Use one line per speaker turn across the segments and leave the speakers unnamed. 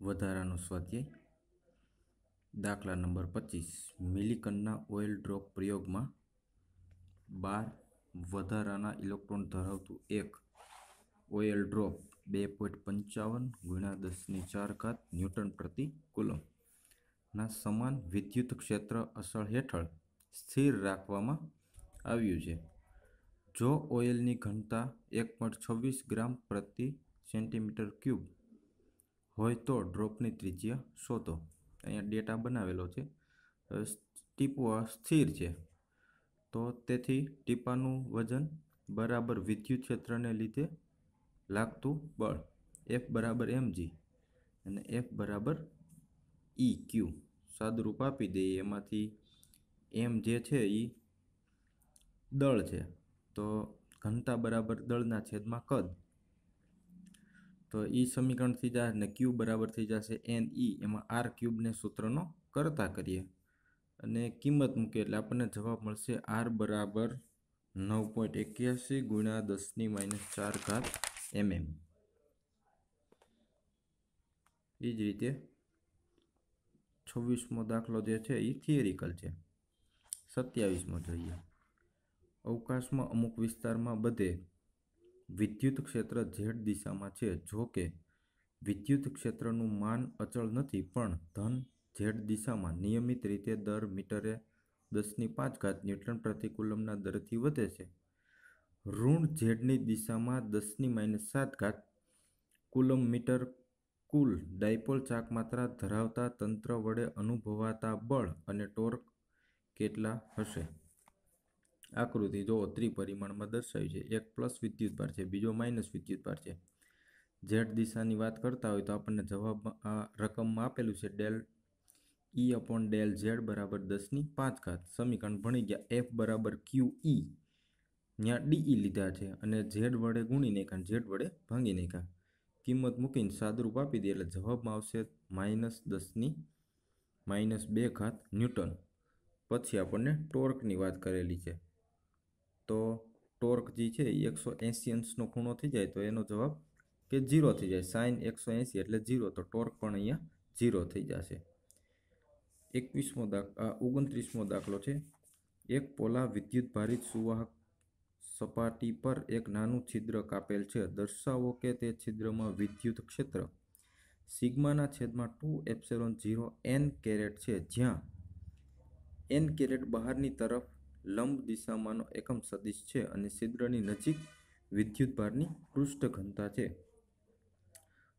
વધારાનો સ્વાધ્યાય દાખલા નંબર પચીસ. મિલિકનના ઓઇલ ડ્રોપ પ્રયોગમાં બાર વધારાના ઇલેક્ટ્રોન ધરાવતું એક ઓઇલ ડ્રોપ બે પોઈન્ટ પંચાવન ગુણ્યા દસની ચાર ઘાત ન્યૂટન પ્રતિ કુલમ ના સમાન વિદ્યુત ક્ષેત્ર અસર હેઠળ સ્થિર રાખવામાં આવ્યું છે. જો ઓઇલની ઘનતા એક પોઈન્ટ છવ્વીસ ગ્રામ પ્રતિ સેન્ટીમીટર ક્યુબ હોય તો ડ્રોપની ત્રિજ્યા શોધો. અહીંયા ડેટા બનાવેલો છે. ટીપો સ્થિર છે. તો તેથી ટીપાનું વજન બરાબર વિદ્યુત ક્ષેત્રને લીધે લાગતું બળ એફ બરાબર એમજી અને એફ બરાબર ઈ ક્યુ સાદુરૂપ આપી દઈએ. એમાંથી એમ જે છે એ દળ છે. તો ઘનતા બરાબર દળના છેદમાં કદ. તો એ સમીકરણ થઈ જાય ને ક્યુબ બરાબર થઈ જશે એન ઈ. એમાં આર ક્યુબને સૂત્રનો કરતા કરીએ. અને કિંમત મૂકીએ એટલે આપણને જવાબ મળશે આર બરાબર નવ પોઈન્ટ એક્યાસી ગુણ્યા દસની માઇનસ ચાર ઘાત એમએમ. એ જ રીતે છવ્વીસમો દાખલો જે છે એ થિયરિકલ છે. સત્યાવીસમો જોઈએ. અવકાશમાં અમુક વિસ્તારમાં બધે વિદ્યુત ક્ષેત્ર ઝેડ દિશામાં છે. જો કે, વિદ્યુત ક્ષેત્રનું માન અચળ નથી, પણ ધન ઝેડ દિશામાં નિયમિત રીતે દર મીટરે દસની પાંચ ઘાત ન્યૂટન પ્રતિ કુલમના દરથી વધે છે. ઋણ ઝેડની દિશામાં દસની માઇનસ સાત ઘાત કુલમ મીટર કુલ ડાયપોલ ચાક માત્રા ધરાવતા તંત્ર વડે અનુભવાતા બળ અને ટોર્ક કેટલા હશે? આકૃતિ જો ત્રિપરિમાણમાં દર્શાવી છે. એક પ્લસ વિદ્યુતભાર છે, બીજો માઇનસ વિદ્યુતભાર છે. ઝેડ દિશાની વાત કરતા હોય તો આપણને જવાબમાં આ રકમમાં આપેલું છે del E upon del Z બરાબર દસની પાંચ ઘાત. સમીકરણ ભણી ગયા. એફ બરાબર ક્યુ ઈ ત્યાં ડીઈ લીધા છે અને ઝેડ વડે ગુણી નાખ્યા ઝેડ વડે ભાંગી નાખ્યા. કિંમત મૂકીને સાદરૂપ આપી દે એટલે જવાબમાં આવશે માઇનસ દસની માઇનસ બે ઘાત ન્યૂટન. પછી આપણને ટોર્કની વાત કરેલી છે. તો ટોર્ક જે છે એ એકસો એંસી અંશનો ખૂણો થઈ જાય તો એનો જવાબ કે જીરો થઈ જાય. સાઇન એકસો એંસી એટલે જીરો તો ટોર્ક પણ અહીંયા ઝીરો થઈ જશે. એકવીસમો દાખ ઓગણત્રીસમો દાખલો છે. એક પોલા વિદ્યુત ભારિત સુવાહક સપાટી પર એક નાનું છિદ્ર કાપેલ છે. દર્શાવો કે તે છિદ્રમાં વિદ્યુત ક્ષેત્ર સિગ્માના છેદમાં two epsilon zero n caret છે. જ્યાં એન કેરેટ બહારની તરફ લંબ દિશામાંનો એકમ સદિશ છે અને છિદ્રની નજીક વિદ્યુતભારની પૃષ્ઠ ઘનતા છે.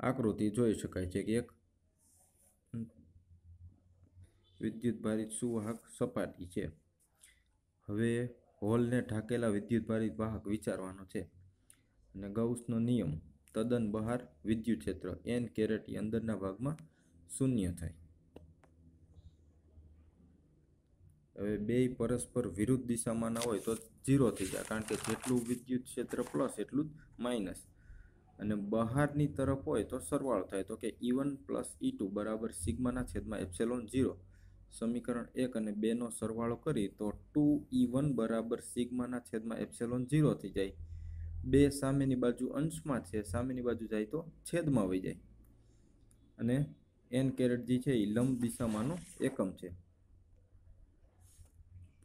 આકૃતિ જોઈ શકાય છે કે એક વિદ્યુતભારિત સુવાહક સપાટી છે. હવે હોલને ઢાંકેલા વિદ્યુતભારિત વાહક વિચારવાનો છે. અને ગૌસનો નિયમ, તદ્દન બહાર વિદ્યુત ક્ષેત્ર એન કેરેટી અંદરના ભાગમાં શૂન્ય થાય. હવે બે પરસ્પર વિરુદ્ધ દિશામાં ના હોય તો ઝીરો થઈ જાય. કારણ કે જેટલું વિદ્યુત ક્ષેત્ર પ્લસ એટલું જ માઇનસ અને બહારની તરફ હોય તો સરવાળો થાય. તો કે ઈ પ્લસ ઈ ટુ બરાબર સિગ્માના છેદમાં એપ્સેલોન ઝીરો સમીકરણ એક અને બેનો સરવાળો કરી તો ટુ ઈ વન બરાબર સિગ્માના છેદમાં એપ્સેલોન ઝીરો થઈ જાય. બે સામેની બાજુ અંશમાં છે, સામેની બાજુ જાય તો છેદમાં વહી જાય. અને એન કેરેટ જે છે એ લંબ દિશામાંનો એકમ છે.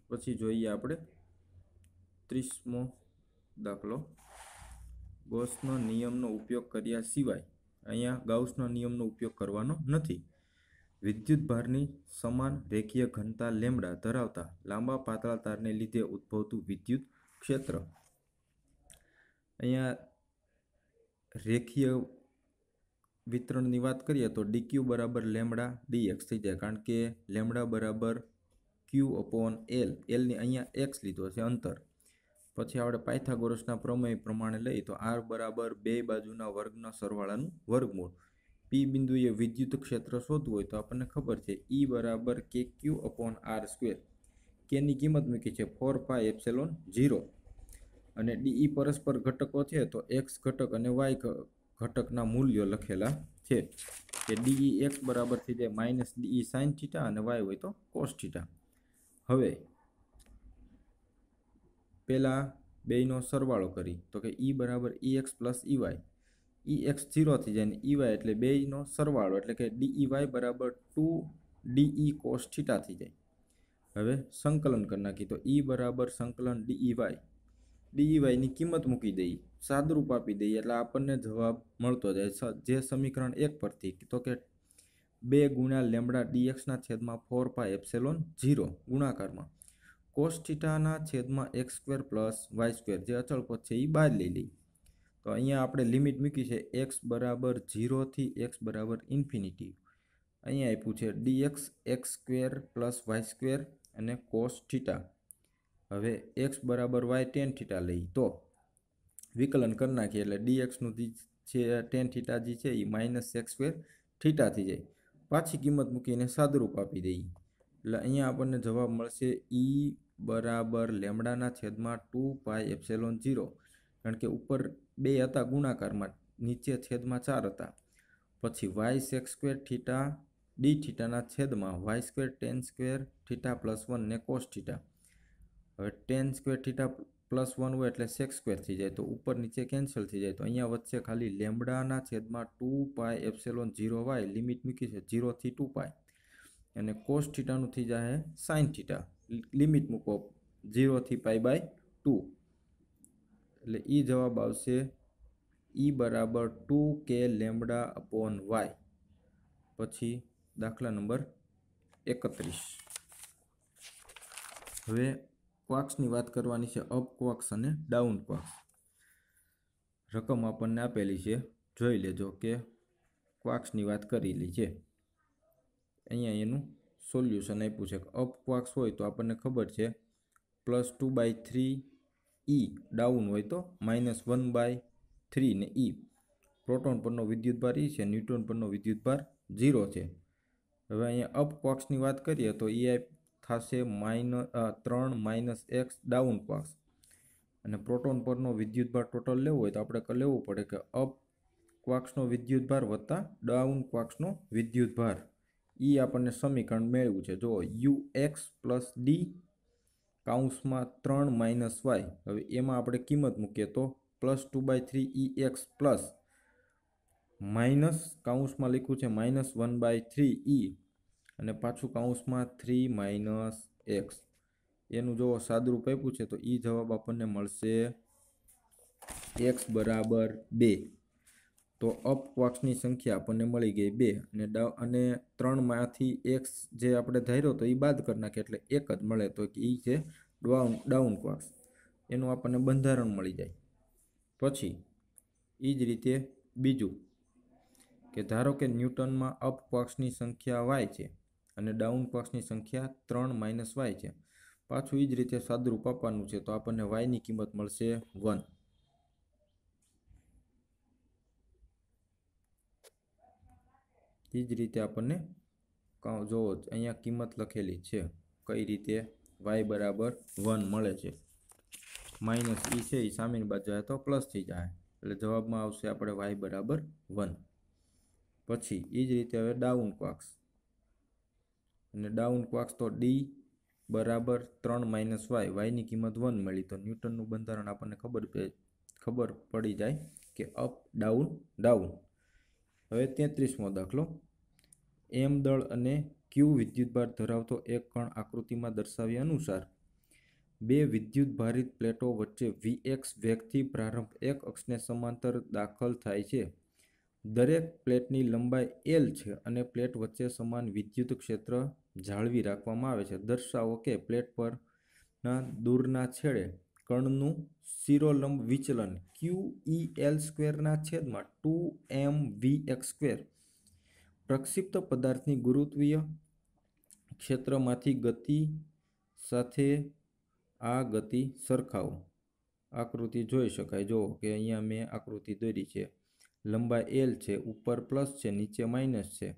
પછી જોઈએ આપણે ત્રીસમો દાખલો. ગૌસનો નિયમનો ઉપયોગ કર્યા સિવાય અહીંયા ગાઉસનો નિયમનો ઉપયોગ કરવાનો નથી. વિદ્યુત ભારની સમાન રેખીય ઘનતા લેમડા ધરાવતા લાંબા પાતળા તારને લીધે ઉદ્ભવતું વિદ્યુત ક્ષેત્ર. અહીંયા રેખીય વિતરણની વાત કરીએ તો ડીક્યુ બરાબર લેમડા ડીએક્સ થઈ જાય. કારણ કે લેમડા બરાબર ક્યુ અપોન એલ એલની અહીંયા એક્સ લીધો છે અંતર. પછી આપણે પાયથાગોરસના પ્રમેય પ્રમાણે લઈએ તો આર બરાબર બે બાજુના વર્ગના સરવાળાનું વર્ગમૂળ. પી બિંદુએ વિદ્યુત ક્ષેત્ર શોધવું હોય તો આપણને ખબર છે ઈ બરાબર કે ક્યુ અપોન આર સ્ક્વેર કેની કિંમત મૂકી છે ફોર પાય એપ્સેલોન ઝીરો અને ડીઈ પરસ્પર ઘટકો છે તો એક્સ ઘટક અને વાય ઘટકના મૂલ્યો લખેલા છે. કે ડીઈ એક્સ બરાબર થઈ જાય minus D E sine theta અને વાય હોય તો કોસ થીટા હવે પહેલાં બેયનો સરવાળો કરી. તો કે ઈ બરાબર E X plus E Y Y. E X zero થઈ જાય ને ઈ વાય એટલે બેયનો સરવાળો, એટલે કે ડીઈ વાય બરાબર ટુ ડીઈ કોસ થીટા થઈ જાય. હવે સંકલન કરી નાખી. તો ઈ બરાબર સંકલન ડીઈ વાય. ડીઈ વાયની કિંમત મૂકી દઈએ સાદરૂપ આપી દઈએ એટલે આપણને જવાબ મળતો જાય. જે સમીકરણ એક પરથી. તો કે બે ગુણ્યા લેમડા ડીએક્સના છેદમાં ફોર પાય એપ્સેલોન ઝીરો ગુણાકારમાં. કોસ થીટાના છેદમાં x square plus y square જે અચળ પદ છે એ બહાર લઈ લઈ તો અહીંયા આપણે લિમિટ મૂકી છે એક્સ બરાબર ઝીરોથી એક્સ બરાબર ઇન્ફિનિટી. અહીંયા આપ્યું છે dx x square plus y square અને કોસ થીટા. હવે એક્સ બરાબર વાય ટેન થીટા લઈ તો વિકલન કરી નાખીએ એટલે ડીએક્સનું જે ટેન થીટા જે છે એ માઇનસ એક્સ સ્ક્વેર થીટાથી જાય. પાછી કિંમત મૂકીને સાદરૂપ આપી દઈએ એટલે અહીંયા આપણને જવાબ મળશે ઈ બરાબર લેમડાના છેદમાં ટુ પાય એપ્સેલોન ઝીરો. કારણ કે ઉપર બે હતા ગુણાકારમાં, નીચે છેદમાં ચાર હતા. પછી y sec square theta d થીટાના છેદમાં, y square tan square theta plus one ને કોસ થીટા. હવે tan square theta plus one હોય એટલે સેક સ્ક્વેર થઈ જાય. તો ઉપર નીચે કેન્સલ થઈ જાય. તો અહીંયા વચ્ચે ખાલી લેમડાના છેદમાં two pi epsilon zero y limit મૂકી છે. ઝીરોથી ટુ પાય અને કોસ થીટાનું થઈ જાય સાઇન થીટા લિમિટ મૂકો. ઝીરોથી પાઈ બાય ટુ એટલે એ જવાબ આવશે ઈ બરાબર two K lambda upon Y પછી દાખલા નંબર એકત્રીસ. હવે ક્વાક્સની વાત કરવાની છે અપ ક્વાક્સ અને ડાઉન ક્વાક્સ રકમ આપણને આપેલી છે, જોઈ લેજો કે ક્વાક્સની વાત કરેલી છે. અહીંયા એનું સોલ્યુશન આપ્યું છે અપ ક્વાક્સ હોય તો આપણને ખબર છે plus two by three e down હોય તો માઇનસ વન બાય થ્રી ને ઈ પ્રોટોન પરનો વિદ્યુતભાર ઈ છે ન્યુટ્રોન પરનો વિદ્યુતભાર ઝીરો છે. હવે અહીંયા અપ ક્વાક્સની વાત કરીએ તો એ થશે માઇનસ ત્રણ માઇનસ એક્સ ડાઉન ક્વાક્સ અને પ્રોટોન પરનો વિદ્યુતભાર ટોટલ લેવો હોય તો આપણે લેવું પડે કે અપ ક્વાક્સનો વિદ્યુતભાર વત્તા ડાઉન ક્વાક્સનો વિદ્યુતભાર એ આપણને સમીકરણ મેળવ્યું છે. જો યુ એક્સ પ્લસ ડી કાઉન્સમાં ત્રણ માઇનસ વાય. હવે એમાં આપણે કિંમત મૂકીએ તો plus two by three e x plus minus કાઉન્સમાં લખ્યું છે minus one by three e. અને પાછું કાઉન્સમાં થ્રી માઇનસ એક્સ એનું જો સાદરૂપ આપ્યું છે, તો એ જવાબ આપણને મળશે એક્સ બરાબર બે. તો અપ ક્વાક્સની સંખ્યા આપણને મળી ગઈ બે. અને ડા અને ત્રણમાંથી એક્સ જે આપણે ધાર્યો તો એ બાદ કરી નાખે, એટલે એક જ મળે તો એ છે ડાઉન ડાઉન ક્વાક્સ એનું આપણને બંધારણ મળી જાય. પછી એ જ રીતે બીજું કે ધારો કે ન્યૂટનમાં અપ ક્વાક્સની સંખ્યા વાય છે અને ડાઉન પક્ષની સંખ્યા ત્રણ માઇનસ વાય છે. પાછું એ જ રીતે સાદરૂપ આપવાનું છે, તો આપણને વાયની કિંમત મળશે વન. એ જ રીતે આપણને જોવો અહીંયા કિંમત લખેલી છે, કઈ રીતે વાય બરાબર વન મળે છે. માઇનસ ઈ છે એ સામેની બાજુ તો પ્લસ થઈ જાય, એટલે જવાબમાં આવશે આપણે વાય બરાબર વન. પછી એ જ રીતે હવે ડાઉન ક્વાક્સ અને ડાઉન ક્વાક્સ તો ડી બરાબર ત્રણ માઇનસ વાય. વાયની કિંમત વન મળી. તો ન્યૂટનનું બંધારણ આપણને ખબર ખબર પડી જાય કે અપ, ડાઉન ડાઉન. હવે તેત્રીસમો દાખલો. એમ દળ અને ક્યુ વિદ્યુતભાર ધરાવતો એક કણ આકૃતિમાં દર્શાવ્યા અનુસાર બે વિદ્યુતભારિત પ્લેટો વચ્ચે વી એક્સ વેગથી પ્રારંભ એક અક્ષને સમાંતર દાખલ થાય છે. દરેક પ્લેટની લંબાઈ એલ છે અને પ્લેટ વચ્ચે સમાન વિદ્યુત ક્ષેત્ર જાળવી રાખવામાં આવે છે. દર્શાવો કે પ્લેટ પરના દૂરના છેડે કણનું શિરોલંબ વિચલન ક્યુ ઈ એલ સ્ક્વેરના છેદમાં two m v x square પ્રક્ષિપ્ત પદાર્થની ગુરુત્વીય ક્ષેત્રમાંથી ગતિ સાથે આ ગતિ સરખાવો. આકૃતિ જોઈ શકાય. જો કે અહીંયા મેં આકૃતિ દોરી છે. લંબાઈ એલ છે. ઉપર પ્લસ છે. નીચે માઇનસ છે.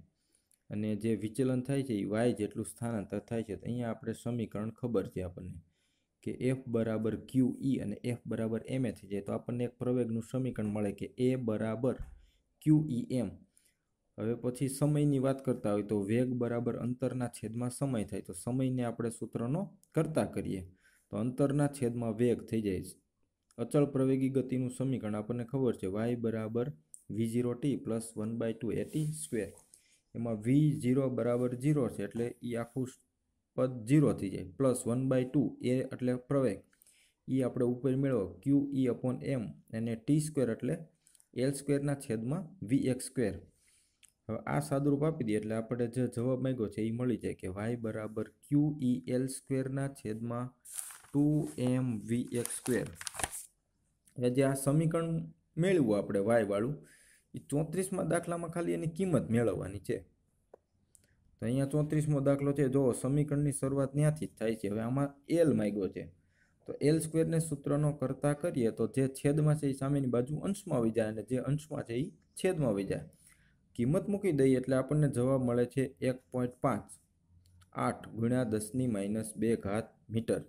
અને જે વિચલન થાય છે એ વાય જેટલું સ્થાનાંતર થાય છે, તો અહીંયા આપણે સમીકરણ ખબર છે આપણને કે એફ બરાબર ક્યુ ઈ અને એફ બરાબર એમ એ થઈ જાય. તો આપણને એક પ્રવેગનું સમીકરણ મળે કે એ બરાબર ક્યુ ઈ એમ હવે પછી સમયની વાત કરતા હોય તો વેગ બરાબર અંતરના છેદમાં સમય થાય. તો સમયને આપણે સૂત્રનો કરતા કરીએ. તો અંતરના છેદમાં વેગ થઈ જાય. અચળ પ્રવેગી ગતિનું સમીકરણ આપણને ખબર છે વાય બરાબર v zero t plus one by two a t square એમાં વી ઝીરો બરાબર ઝીરો છે એટલે એ આખું પદ ઝીરો થઈ જાય. Plus one by two a એટલે પ્રવેગ. એ આપણે ઉપર મેળવો. ક્યુ ઈ અપોન એમ અને ટી સ્ક્વેર એટલે એલ સ્ક્વેરના છેદમાં વી એક્સ સ્ક્વેર હવે આ સાદુરૂપ આપી દઈએ એટલે આપણે જે જવાબ માંગ્યો છે એ મળી જાય કે વાય બરાબર ક્યુ ઈ એલ સ્ક્વેરના છેદમાં two m v x square હવે જે આ સમીકરણ મેળવ્યું આપણે વાય વાળું એ ચોત્રીસમાં દાખલામાં ખાલી એની કિંમત મેળવવાની છે. તો અહીંયા ચોત્રીસમો દાખલો છે, જો સમીકરણની શરૂઆત ત્યાંથી જ થાય છે, હવે આમાં એલ માગ્યો છે. તો એલ સ્ક્વેરને સૂત્રનો કરતા કરીએ તો જે છેદમાં છે એ સામેની બાજુ અંશમાં આવી જાય અને જે અંશમાં છે એ છેદમાં આવી જાય. કિંમત મૂકી દઈએ એટલે આપણને જવાબ મળે છે એક પોઈન્ટ પાંચ આઠ ગુણ્યા દસની માઇનસ બે ઘાત મીટર.